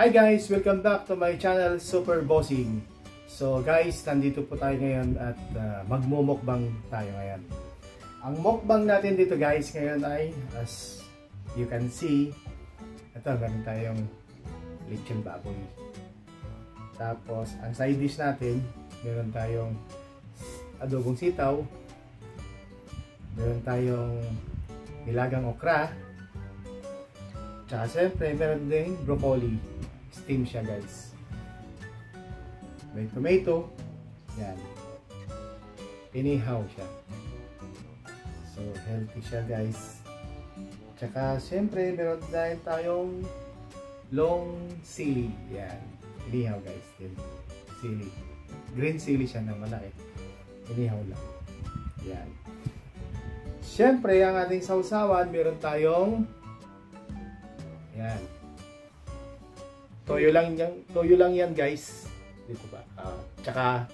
Hi guys! Welcome back to my channel Super Bossing. So guys, nandito po tayo ngayon at uh, magmumukbang tayo ngayon. Ang mukbang natin dito guys ngayon ay as you can see, ito meron tayong lechon baboy. Tapos ang side dish natin, meron tayong adobong sitaw, meron tayong nilagang okra, tsaka syempre meron ding broccoli. Steam siya guys. May tomato, yan. Inihaw siya. So healthy siya guys. Tsaka syempre meron din tayong long sili. Yan. Inihaw guys. Din. Sili. Green sili siya na malaki. Inihaw lang. Yan. Siyempre, ang ating sausawan, meron tayong yan. Toyo lang yan, toyo lang yan guys. Dito ba? Uh, tsaka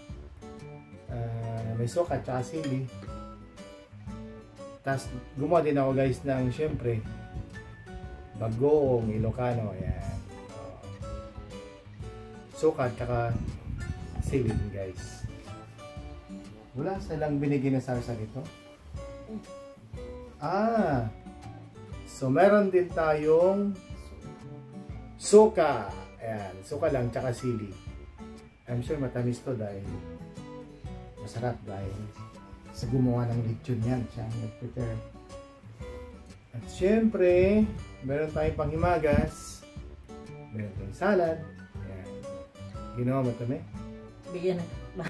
uh, may suka, tsaka sili. Tapos gumawa din ako guys ng syempre bagoong Ilocano. Yan. Uh, suka, tsaka sili guys. Wala silang binigyan na sarsa dito. Ah. So meron din tayong suka. Ayan, suka lang tsaka sili. I'm sure matamis to dahil masarap dahil sa gumawa ng lechon yan. Siya ang nag-prepare. At syempre, meron tayong panghimagas. Meron tayong salad. Ayan. Ginawa mo me? Bigyan na.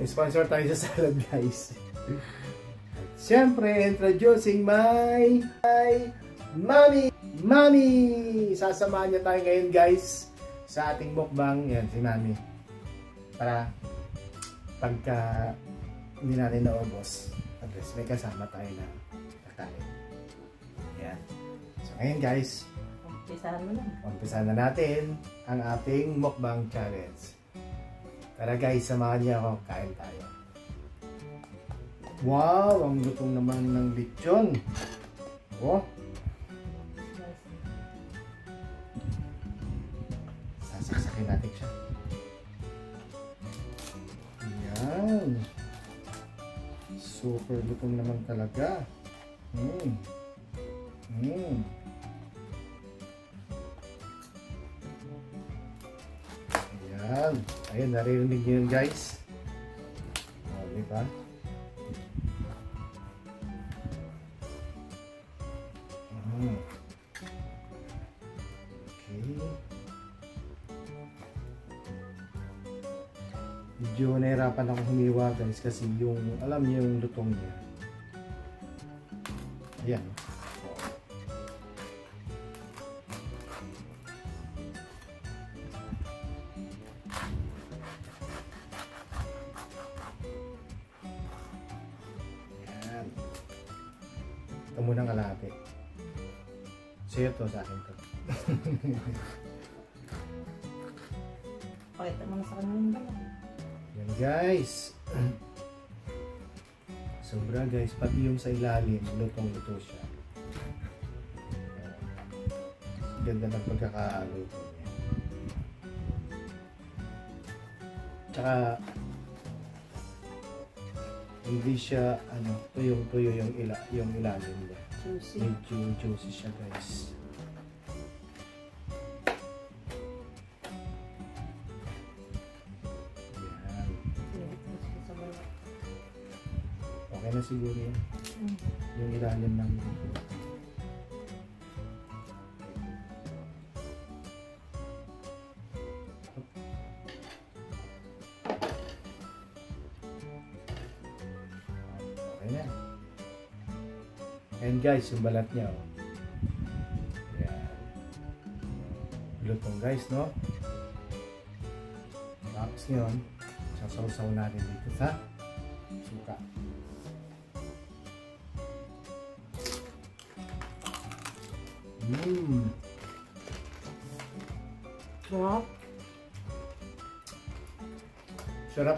Sponsor tayo sa salad, guys. At syempre, introducing my, my Mami! Mami! Sasamahan niya tayo ngayon, guys, sa ating mukbang. Yan, si Mami. Para pagka hindi natin naubos, at least may kasama tayo na kakain. Yan. So, ngayon, guys, Umpisahan mo na. Umpisahan na natin ang ating mukbang challenge. Tara guys, samahan niyo ako. Kain tayo. Wow! Ang lutong naman ng lechon. Oh, Super lutong naman talaga. Mm. Mm. Ayan. Ayun, naririnig nyo yun guys. O, di ba? Mm. Okay. Medyo nahirapan ako humiwa guys kasi yung, alam niyo yung lutong niya. Ayan. Ayan. Ito muna kalahati. Sa'yo to, sa akin to. Pakita mo na sa kanila yung. Yan guys. Sobra guys, pati yung sa ilalim, lutong-luto siya. Ganda ng pagkakaluto niya. Tsaka, hindi siya, ano, tuyong-tuyo yung, ila, yung ilalim niya. Juicy. Medyo juicy siya guys. Siguro yan. Mm. Yung ilalim ng Okay na. And guys, yung balat niya. Oh. Lutong guys, no? Tapos ngayon, sasaw-saw natin dito sa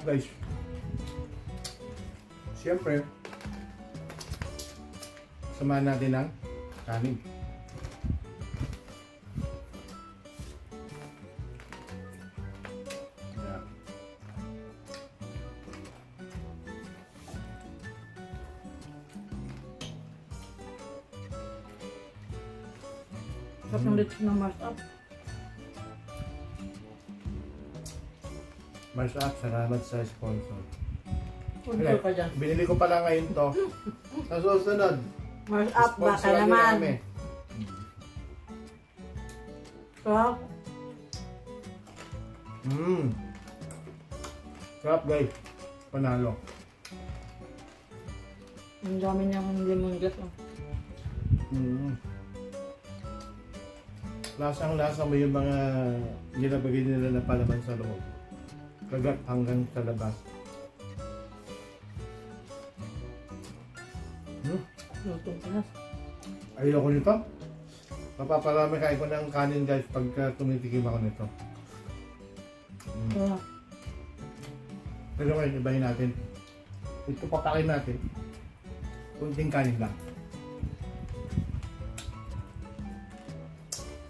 guys. Siyempre, samahan natin ng kanin. Mars up, salamat sa sponsor. Punto ka dyan. Binili ko pala ngayon to. Sa susunod, Mash up, baka niyo naman. kami. Sarap. Mmm. Sarap guys. Panalo. Ang dami niyang lemongrass. Oh. Mm. Lasang lasa mo yung mga nilabagay nila na palaman sa loob. Kagat hanggang sa labas. Hmm? Lutong pinas. Ayoko nito. Mapaparami kain ko ng kanin guys pagka tumitikim ako nito. Mm. Sarap. Pero ngayon ibahin natin. Ito papakin natin. Kunting kanin lang.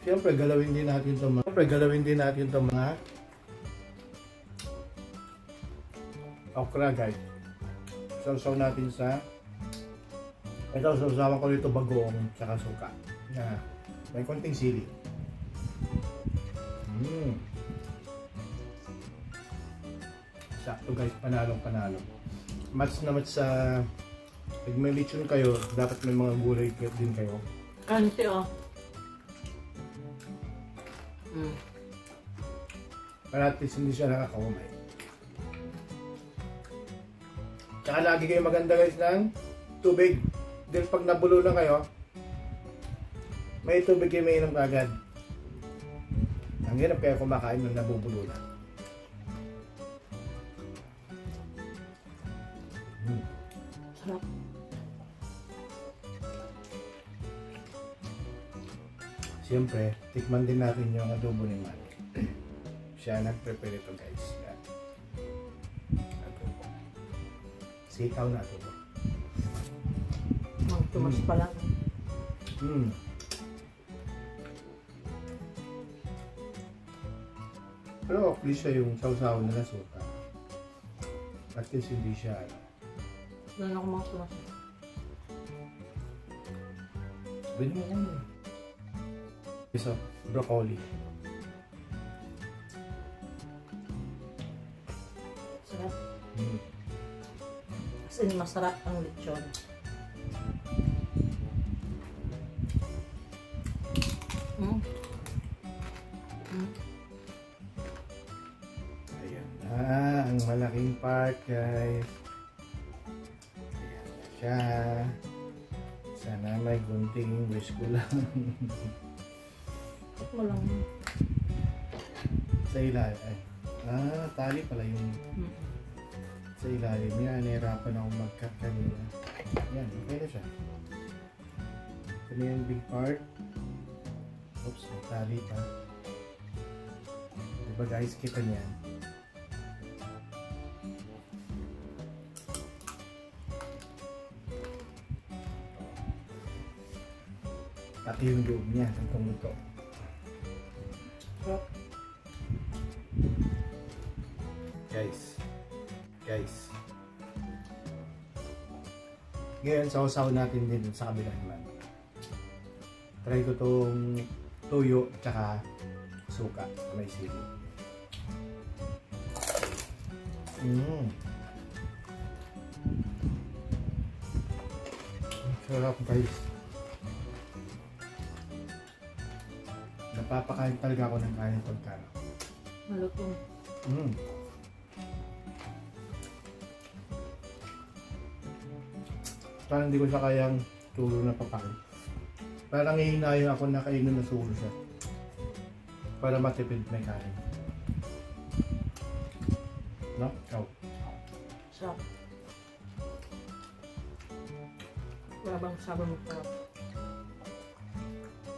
Siyempre, galawin din natin ito mga... Siyempre, galawin din natin ito mga... Okra, guys. Sausaw natin sa... Ito, sausawan ko dito bagoong tsaka suka. Na may konting sili. Mmm. Sakto guys, panalong panalo. Match na match sa pag may lechon kayo, dapat may mga gulay din kayo. Kansi oh. Mm. Para at least hindi siya nakakaumay. Tsaka lagi kayo maganda guys ng tubig. Dahil pag nabulo na kayo, may tubig kayo may inom agad. Ang hirap kaya kumakain ng nabubulo na. Mm. Sarap. Siyempre, tikman din natin yung adobo ni Manny. Siya nag-prepare ito guys. Sitaw na adobo. Ang tumas pa lang. Mm. Pero okay siya yung sausaw na nasuka. At least hindi siya ano. Doon ako mga tumas. Pwede mo kami. Isa, broccoli. As in, masarap ang lechon. Mm. Mm. Ayan na, ang malaking part guys. Ayan na siya. Sana may gunting wish ko lang. Ba't mo lang? sa ilalim. Ay. Ah, tali pala yung Mm. Sa ilalim. Yan, nahirapan ako mag-cut kanina. Yan, okay na siya. Ito na yung big part. Oops, may tali pa. Diba guys, kita niyan. Pati yung loob niya. Guys. Guys. Ngayon, sausaw natin din sa kabila naman. Try ko tong tuyo tsaka suka na may sili. Mmm. Sarap guys. Napapakain talaga ako ng kain pagka. Malutong. Mm. Parang hindi ko siya kayang tulo na papakin. Parang hihinayo ako na kainin na sulo siya. Para matipid may kanin. No? Ikaw. Sarap. Wala bang sabi mo sarap?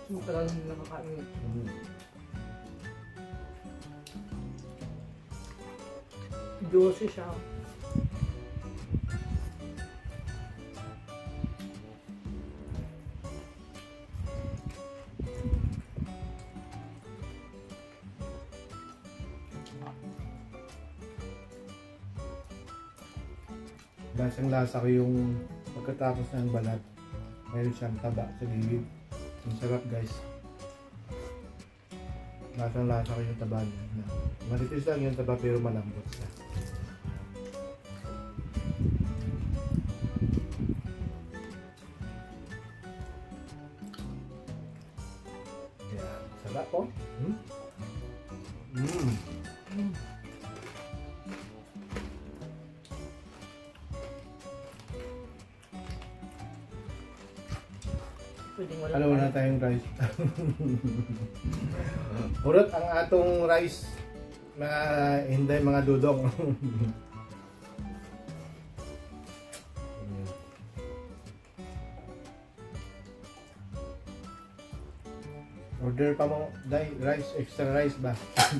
Hindi ka lang nakakain. Mm. Juicy siya. nalasa ko yung pagkatapos ng balat. Meron siyang taba sa gilid. Ang sarap guys. Lasang lasa ko yung taba niya. Manipis lang yung taba pero malambot siya. Pwedeng wala Alam mo na tayong rice. Purot ang atong rice na hindi mga dudong. Order pa mo dai rice extra rice ba?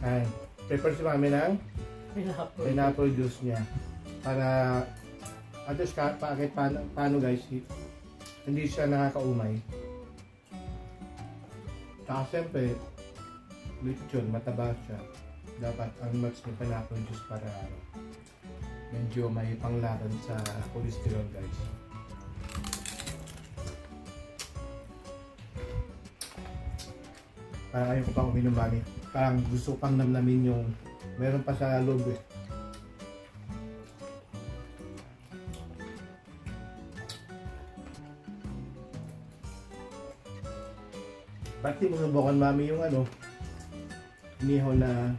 Ay, prepare si mami ng pineapple juice niya para at least ka, pa, kahit paano, paano guys hi- hindi siya nakakaumay. Saka siyempre lechon mataba siya. Dapat ang match ng pineapple juice para medyo may panglaban sa cholesterol guys. Parang ayaw ko pang uminom mami parang gusto pang namnamin yung meron pa sa loob eh Mo subukan mami yung ano inihaw na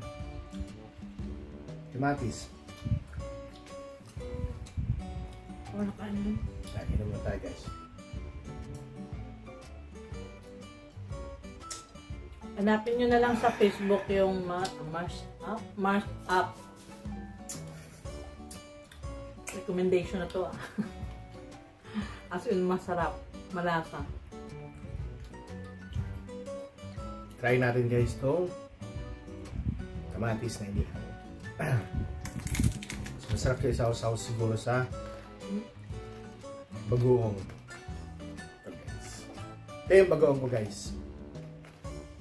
kamatis Wala ka ano. Lagi naman tayo guys Hanapin nyo na lang sa Facebook yung ma Mars Up. Mars Up. Recommendation na to ah. As in, masarap. Malasa. Try natin guys tong kamatis na inihaw Mas masarap kayo sausaw siguro sa bagoong. Ito yung bagoong ko guys.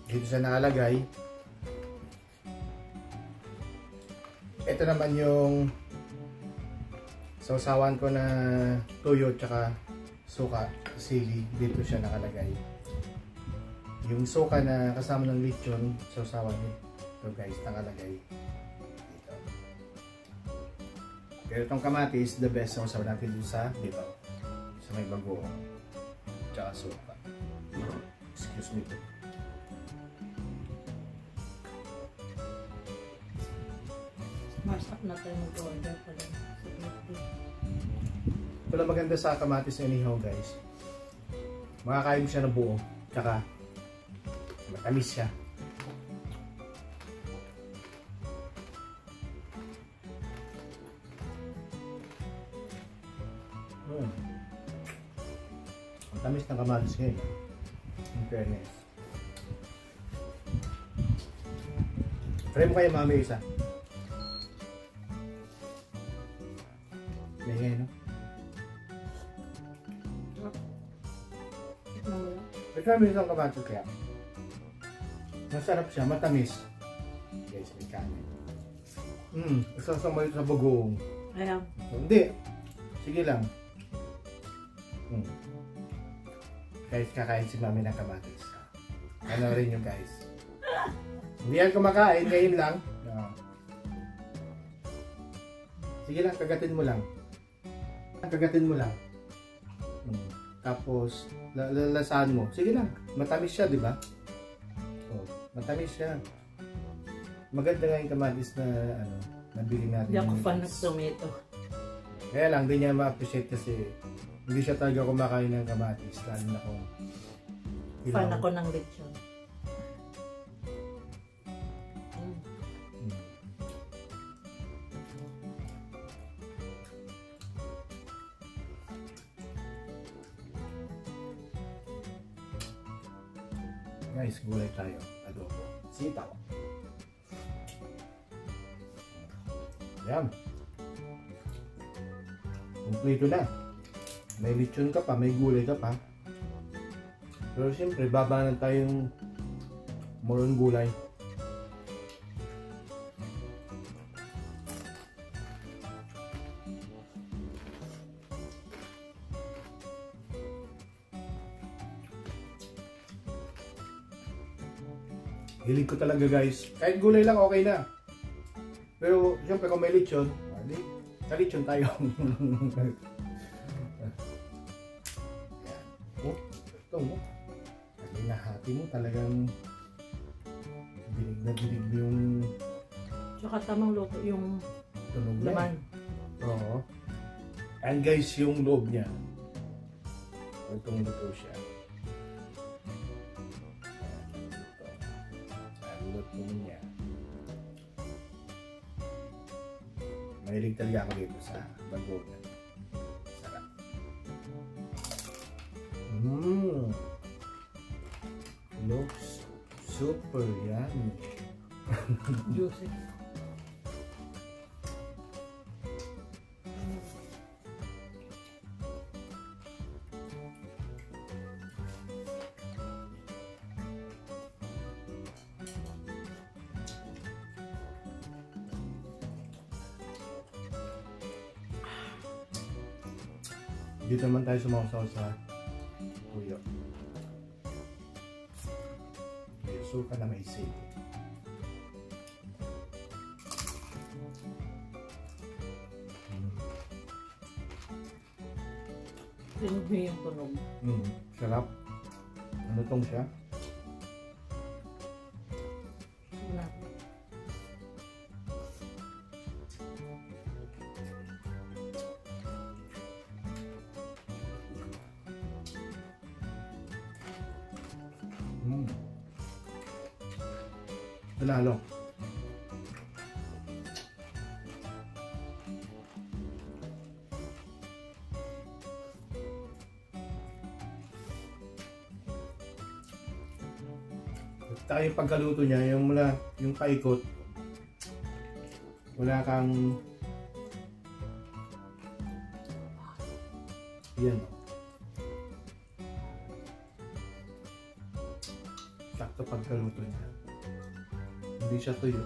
Dito siya nakalagay ito naman yung sausawan ko na tuyo tsaka suka sili. Dito siya nakalagay yung suka na kasama ng lechon sausawan ito guys nakalagay dito. Pero itong kamatis the best sausaw natin dito sa dito sa may bagoong tsaka suka excuse me Up na tayo mag-order pala. ito lang maganda sa kamatis na inihaw guys. Makakain mo siya ng buo tsaka matamis siya Hmm. Ang tamis ng kamatis ngayon. In fairness. Try mo kayo mami isa. Ngayon, no? Try mo isang kamatis kaya. Masarap siya, matamis. Guys, may kanin. Hmm, isasama ito sa bagoong. Ayan. Hindi. Sige lang. Hmm. Guys, kakain si mami ng kamatis. Ano rin yung guys. Hindi yan kumakain, ngayon lang. Oo. Sige lang, kagatin mo lang. Kagatin mo lang. Hmm. Tapos, la- lalasahan mo. Sige lang, matamis siya, di ba? Matamis siya. Maganda nga yung kamatis na ano, nabili natin. Hindi ako fan ng tomato. Kaya lang, hindi niya ma-appreciate kasi hindi siya talaga kumakain ng kamatis. Lalo na kung Fan ako ng lechon. Mm. Mm. Guys, gulay tayo. Sitaw. Yan. Kompleto na. May lechon ka pa, may gulay ka pa. Pero siyempre, baba na tayong moron gulay. Hilig ko talaga guys. Kahit gulay lang okay na. Pero syempre kung may lechon, hindi, sa lechon tayo. oh, ito mo. Pag hinahati mo talagang binig na binig yung Tsaka tamang luto yung tunog niya. laman. Oo. And guys, yung loob niya. Lutong luto siya. Mahilig talaga ako dito sa bagogan. Sarap. Mmm. Looks super yummy. Juicy. Dito naman tayo sumasaw sa tuyo. May suka na may sili. Sinuhi yung tunog. Mm, sarap. Ano tong siya? Pagkaluto niya, yung mula, yung paikot, wala kang yan. Sakto pagkaluto niya. Hindi siya tuyo.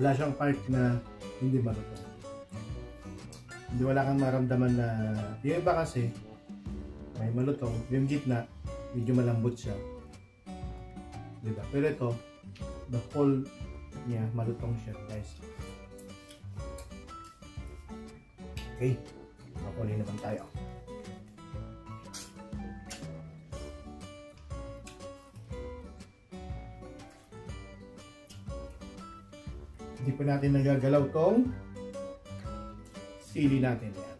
Wala siyang part na hindi malutong hindi wala kang maramdaman na yung iba kasi may malutong yung gitna medyo malambot siya. Diba? Pero ito the whole niya malutong siya guys. Okay makuli naman tayo. Hindi pa natin nagagalaw tong sili natin yan.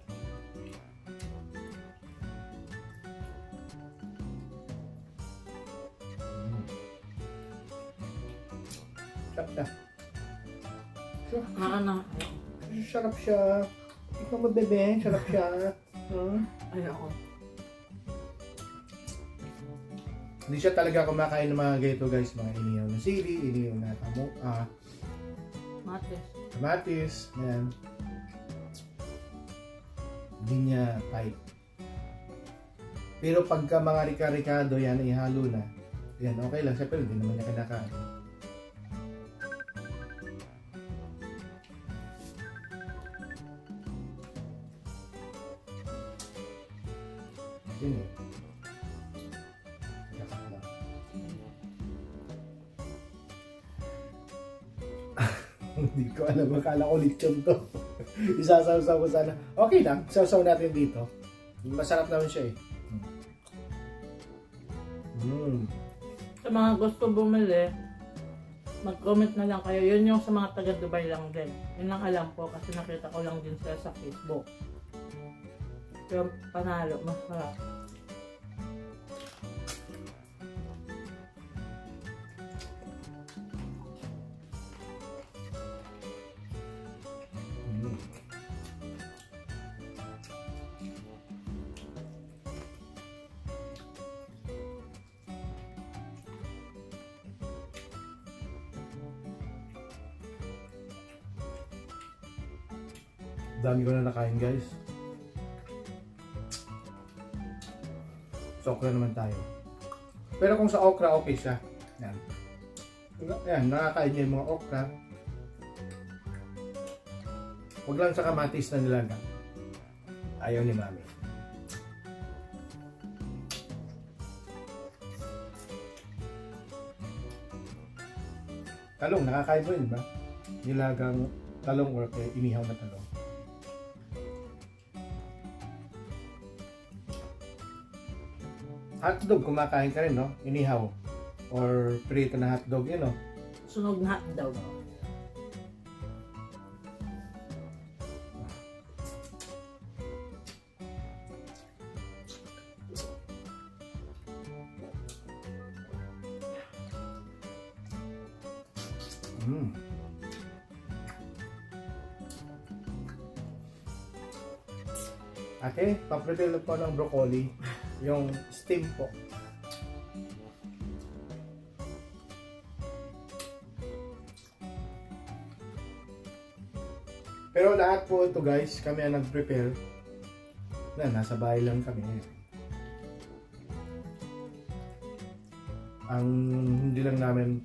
Sarap na. Sarap. Ah, ano? Sarap siya. Ikaw mo bebe, sarap siya. Hmm? Ay, ako. Hindi siya talaga kumakain ng mga ganito guys, mga inihaw na sili, inihaw na tamo, ah, Mate. kamatis, yan. Niya type. Pero pagka mga rika-rikado yan, ihalo na. Yan, okay lang siya, pero hindi naman niya kinakain. Ko alam, akala ko lechon to. Isasaw-saw ko sana. Okay lang, saw natin dito. Masarap naman siya eh. Mm. Sa mga gusto bumili, mag-comment na lang kayo. Yun yung sa mga taga Dubai lang din. Yun lang alam ko kasi nakita ko lang din sila sa Facebook. Pero panalo, mas dami ko na nakain guys. Sa okra naman tayo. Pero kung sa okra okay siya. Yan, yan nakakain niya yung mga okra. Huwag lang sa kamatis na nilaga. Ayaw ni mami. Talong nakakain mo yun ba? Nilagang talong or inihaw na talong. Hotdog, kumakain ka rin, no? Inihaw. Or prito na hotdog, yun, no? Sunog na hotdog. Mm. Ate, paprepare po ng broccoli. Yung steam po. Pero lahat po ito guys, kami ang nag-prepare. Na, nasa bahay lang kami. Ang hindi lang namin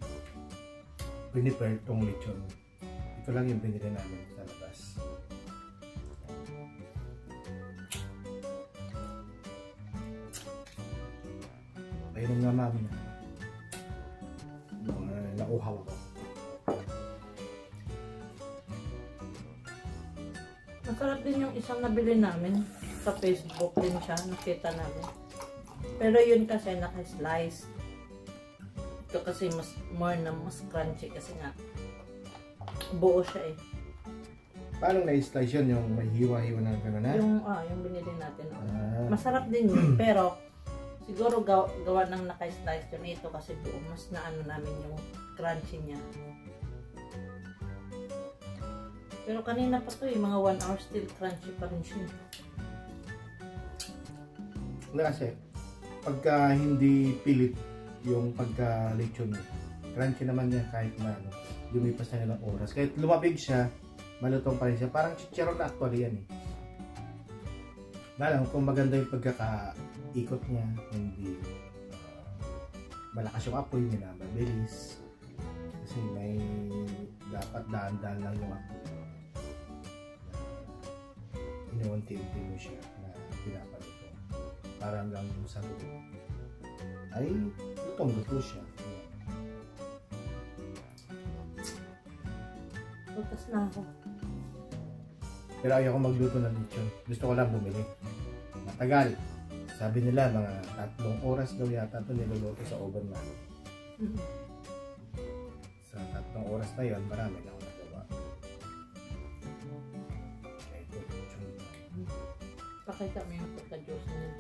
prepare itong lechon. Ito lang yung binili namin mami na. Mga nauhaw ko. Masarap din yung isang nabili namin. Sa Facebook din siya, nakita namin. Pero yun kasi naka-slice. Ito kasi mas more na mas crunchy kasi nga buo siya eh. Paano na-slice yun? Yung may hiwa-hiwa na gano'n na? Yung, ah, yung binili natin. oh. Ah, Masarap din yun, pero siguro gawa, gawa ng naka-slice yun. Ito kasi buo, mas naano namin yung crunchy niya. Pero kanina pa to eh, mga 1 hour still crunchy pa rin siya. na kasi, pagka hindi pilit yung pagka lechon crunchy naman yan kahit na ano, lumipas na ilang oras. Kahit lumabig siya, malutong pa rin siya. Parang chicharon na actually yan eh. Malang kung maganda yung pagkakaikot niya, hindi ah, malakas yung apoy niya, mabilis. Kasi may dapat daan-daan lang yung apoy. Na Inuunti-unti mo siya na pinapaluto. Para hanggang sa luto. Ay, lutong-luto siya. Tutas na ako. Pero ayaw ko magluto ng lechon. Gusto ko lang bumili. Matagal. Sabi nila mga tatlong oras daw yata ito niluluto sa oven na. Sa tatlong oras na yon marami na ako nagawa. Kaya ito, lechon. Pakita mo yung pagka-juice niya.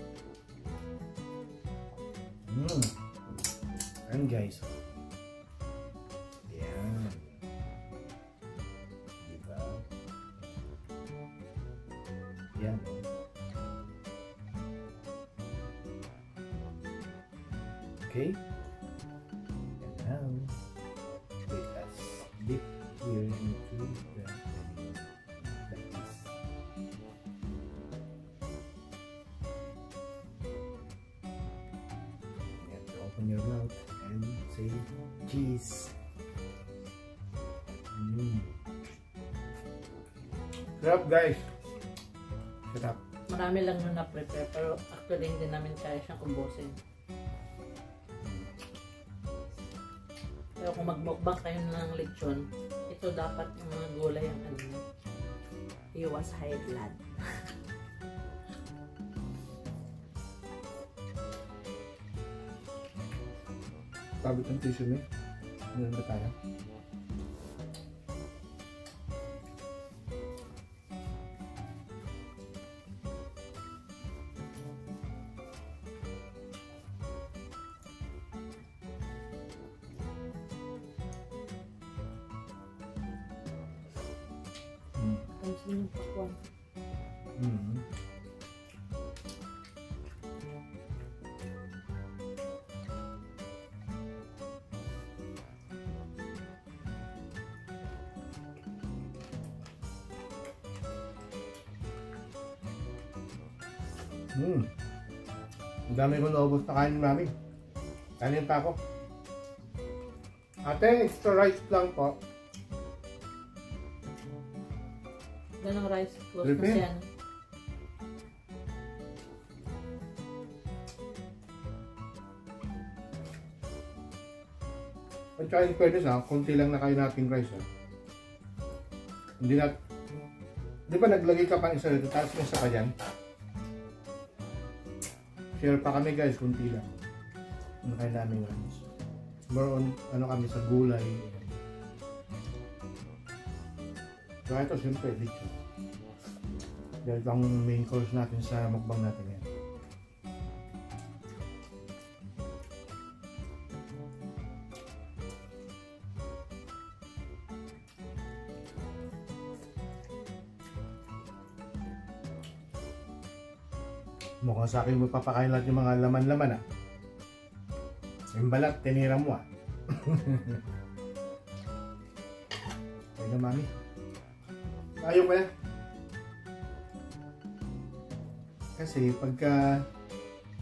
Mm. Ayan guys. Okay. And now, let us dip here into the like this. You have to open your mouth and say cheese. Mm. Sarap guys. Sarap. Marami lang yung na-prepare, pero actually hindi namin kaya siyang ubusin. Magmukbang kayo ng lechon, ito dapat yung mga gulay ang ano niya. Iwas high blood. Pagod ang tissue niya. Meron ba tayo? Mm. Pansin yung pakwan. Mm. Mm. Ang dami ko naubos na kanin mami. Kanin pa ako. Ate, extra rice lang po. Close Prepare. siya. At saka in fairness ha, konti lang na kayo nating rice ha. Hindi na, di ba naglagay ka pang isa dito, tapos may isa pa dyan? Share pa kami guys, konti lang. Ano kayo namin rice. More on, ano kami sa gulay. So ito, siyempre, lechon. Dahil ang main course natin sa mukbang natin yan. Mukhang sa akin mo papakain lahat yung mga laman-laman ah. Yung balat, tinira mo ah. Ayun na mami. Ayaw ko yan. Kasi pagka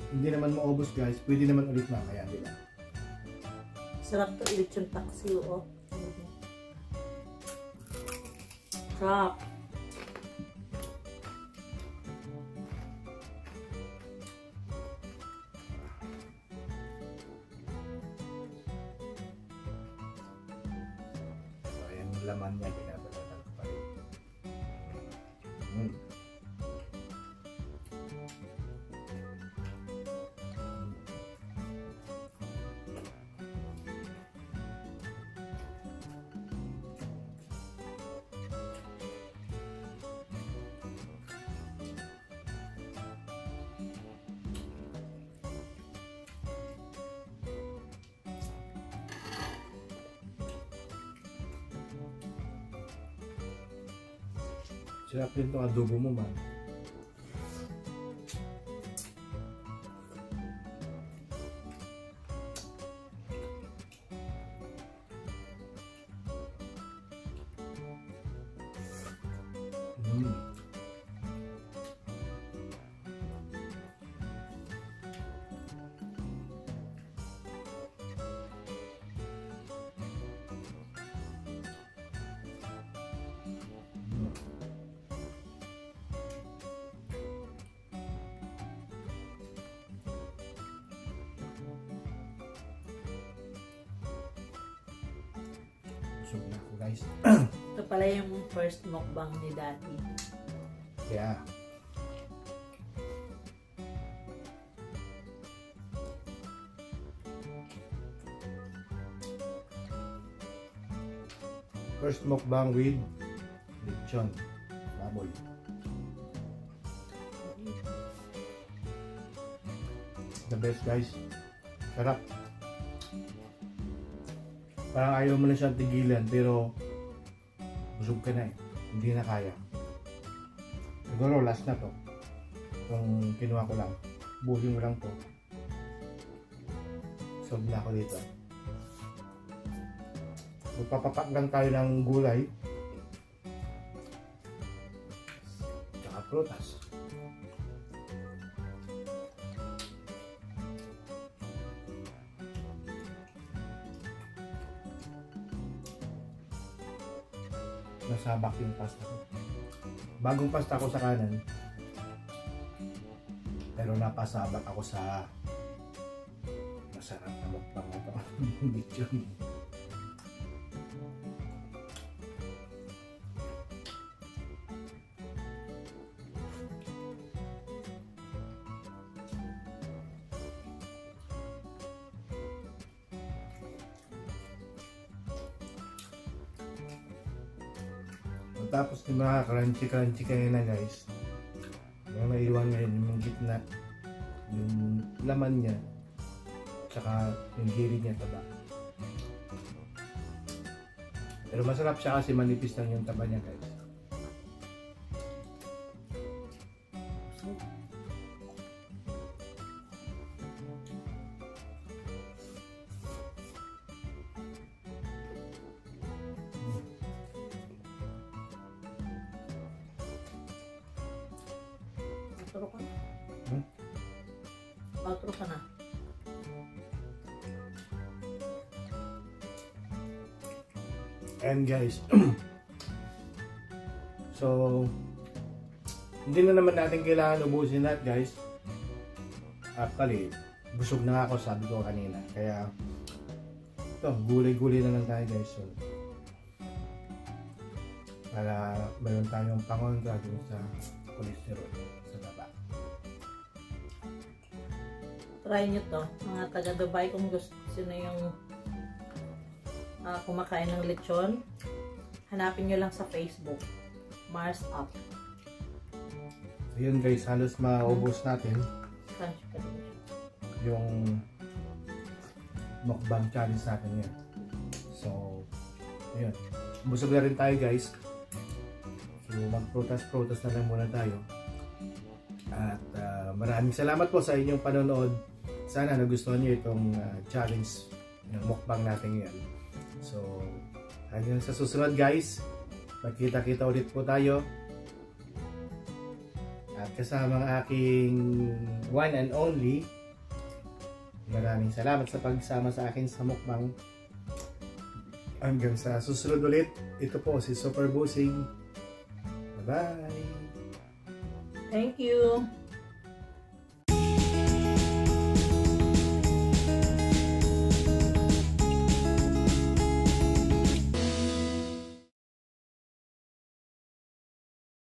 hindi naman maubos guys, pwede naman ulit mamaya, di ba? Sarap to ulit yung taxi, oh. Sarap. So, ayan yung laman niya, Sarap din itong adobo mo, Busog na ako, guys. Ito pala yung first mukbang ni Daddy. Yeah. First mukbang with lechon. Baboy. The best guys. Sarap. Parang ayaw mo na siyang tigilan pero busog ka na eh. Hindi na kaya. Siguro last na to. Itong kinuha ko lang. Buhin mo lang to. Sob na ako dito. Magpapapak lang tayo ng gulay. Tsaka prutas. Nasabak yung pasta ko. Bagong pasta ko sa kanan. Pero napasabak ako sa masarap na mukbang na to. Lechon. Crunchy-crunchy kayo na guys. Yung naiwan ngayon yung gitna. Yung laman niya. Tsaka yung gilid niya taba. Pero masarap siya kasi manipis lang yung taba niya guys. Kailangan ubusin lahat guys. Actually, busog na ako sabi ko kanina. Kaya, ito, gulay-gulay na lang tayo guys. So, para meron tayong pangontra dun sa cholesterol sa baba. Try nyo to, mga taga Dubai kung gusto nyo yung ah, kumakain ng lechon. Hanapin nyo lang sa Facebook. Mars Up. Yun guys, halos maubos natin yung mukbang challenge natin yan. So, ayun. Busog na rin tayo guys. So, mag-protest-protest na lang muna tayo. At ah, maraming salamat po sa inyong panonood. Sana nagustuhan niyo itong ah, challenge ng mukbang natin ngayon. So, hanggang sa susunod guys. Magkita-kita ulit po tayo. Kasama ang aking one and only Maraming salamat sa pagsama sa akin sa mukbang. Hanggang sa susunod ulit, ito po si Super Busing. Bye-bye! Thank you!